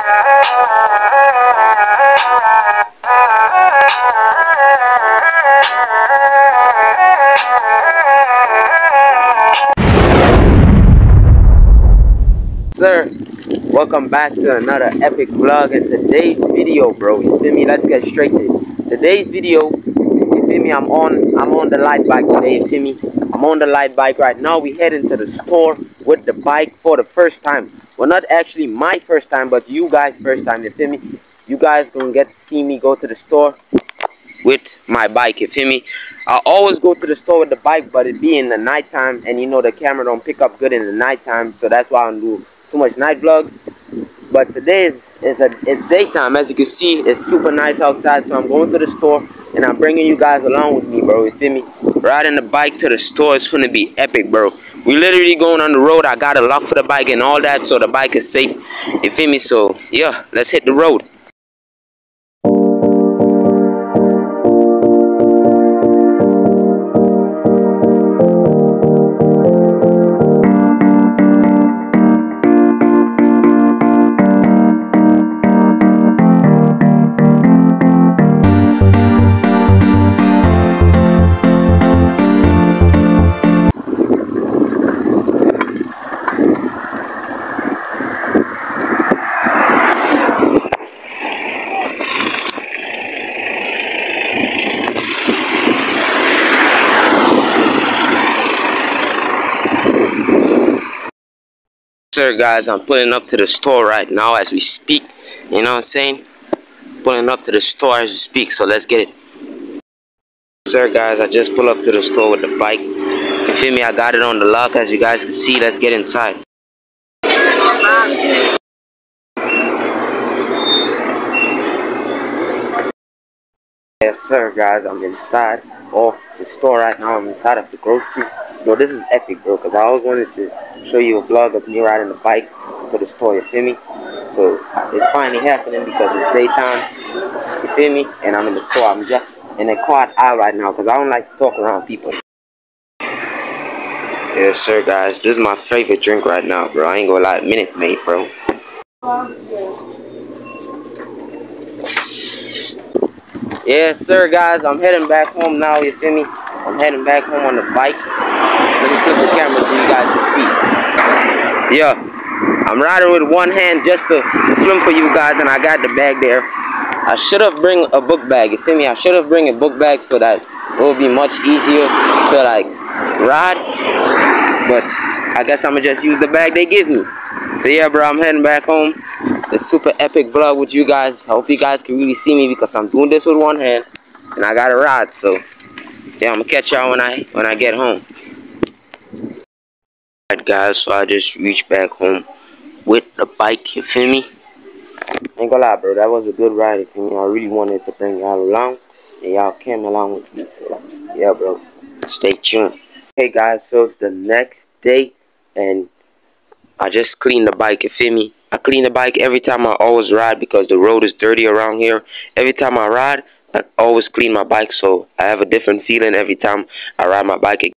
Sir, welcome back to another epic vlog and today's video bro, you feel me? Let's get straight to it. Today's video, you feel me? I'm on I'm on the light bike today, you feel me? I'm on the light bike right now. We heading to the store with the bike for the first time. Well not actually my first time, but you guys first time, you feel me? You guys gonna get to see me go to the store with my bike, you feel me? I always go to the store with the bike, but it be in the nighttime, and you know the camera don't pick up good in the nighttime, so that's why I don't do too much night vlogs. But today is, is a, it's daytime. As you can see, it's super nice outside. So I'm going to the store and I'm bringing you guys along with me, bro. You feel me? Riding the bike to the store is gonna be epic, bro. We literally going on the road. I got a lock for the bike and all that, so the bike is safe. You feel me? So yeah, let's hit the road. Sir, guys, I'm pulling up to the store right now as we speak. You know what I'm saying? Pulling up to the store as we speak, so let's get it. Sir, guys, I just pulled up to the store with the bike. You feel me? I got it on the lock as you guys can see. Let's get inside. Yes, sir, guys. I'm inside of the store right now. I'm inside of the grocery. Bro, this is epic, bro, because I always wanted to show you a vlog of me riding the bike to the store, you feel me? So, it's finally happening because it's daytime, you feel me? And I'm in the store. I'm just in a quiet aisle right now because I don't like to talk around people. Yes, sir, guys. This is my favorite drink right now, bro. I ain't gonna lie. Minute Maid, bro. Yes, sir, guys. I'm heading back home now. You feel me? I'm heading back home on the bike. Let me flip the camera so you guys can see. Yeah, I'm riding with one hand just to film for you guys, and I got the bag there. I should have bring a book bag. You feel me? I should have bring a book bag so that it will be much easier to like ride. But I guess I'ma just use the bag they give me. So yeah, bro, I'm heading back home. It's a super epic vlog with you guys. I hope you guys can really see me because I'm doing this with one hand and I got a ride. So yeah, I'm gonna catch y'all when I when I get home. Alright guys, so I just reached back home with the bike, you feel me? Ain't gonna lie, bro, that was a good ride, you feel me? I really wanted to bring y'all along, and y'all came along with me, so yeah, bro. Stay tuned. Hey guys, so it's the next day, and I just cleaned the bike, you feel me? I clean the bike every time I always ride because the road is dirty around here. Every time I ride, I always clean my bike, so I have a different feeling every time I ride my bike.